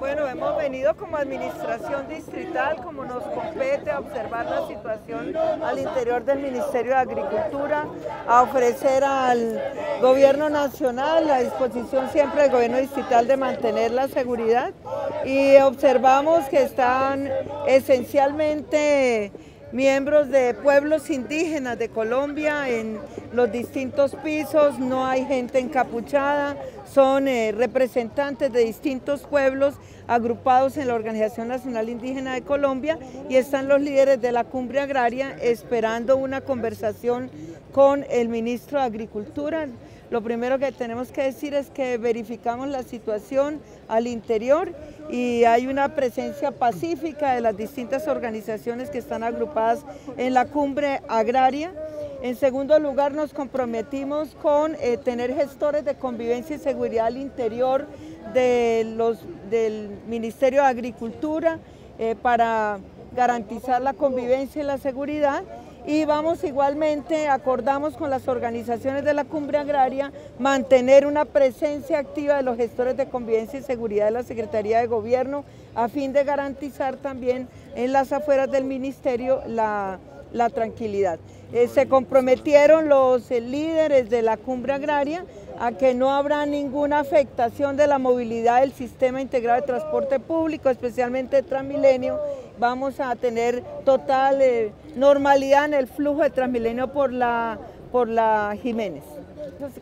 Bueno, hemos venido como administración distrital, como nos compete, observar la situación al interior del Ministerio de Agricultura, a ofrecer al gobierno nacional la disposición siempre del gobierno distrital de mantener la seguridad y observamos que están esencialmente miembros de pueblos indígenas de Colombia en los distintos pisos, no hay gente encapuchada, son eh, representantes de distintos pueblos agrupados en la Organización Nacional Indígena de Colombia y están los líderes de la cumbre agraria esperando una conversación con el ministro de Agricultura. Lo primero que tenemos que decir es que verificamos la situación al interior y hay una presencia pacífica de las distintas organizaciones que están agrupadas en la cumbre agraria. En segundo lugar, nos comprometimos con eh, tener gestores de convivencia y seguridad al interior del Ministerio de Agricultura eh, para garantizar la convivencia y la seguridad y vamos igualmente, acordamos con las organizaciones de la cumbre agraria, mantener una presencia activa de los gestores de convivencia y seguridad de la Secretaría de Gobierno a fin de garantizar también en las afueras del ministerio la, tranquilidad. Eh, se comprometieron los eh, líderes de la cumbre agraria a que no habrá ninguna afectación de la movilidad del sistema integrado de transporte público, especialmente Transmilenio. Vamos a tener total eh, normalidad en el flujo de Transmilenio por la, por la Jiménez.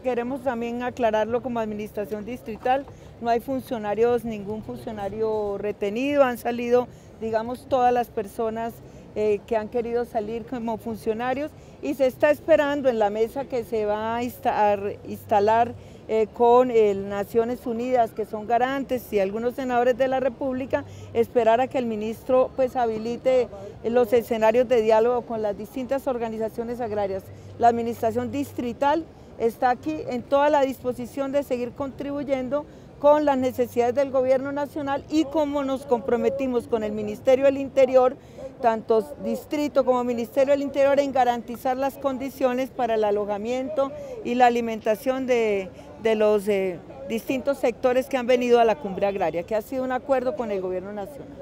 queremos también aclararlo como administración distrital, no hay funcionarios, ningún funcionario retenido, han salido, digamos, todas las personas eh, que han querido salir como funcionarios y se está esperando en la mesa que se va a instalar eh, con el Naciones Unidas, que son garantes, y algunos senadores de la República, esperar a que el ministro pues habilite los escenarios de diálogo con las distintas organizaciones agrarias. La administración distrital está aquí en toda la disposición de seguir contribuyendo con las necesidades del gobierno nacional y como nos comprometimos con el Ministerio del Interior, tanto distrito como Ministerio del Interior, en garantizar las condiciones para el alojamiento y la alimentación de, los eh, distintos sectores que han venido a la cumbre agraria, que ha sido un acuerdo con el gobierno nacional.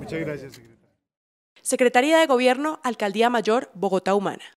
Muchas gracias, secretaria. Secretaría de Gobierno, Alcaldía Mayor, Bogotá Humana.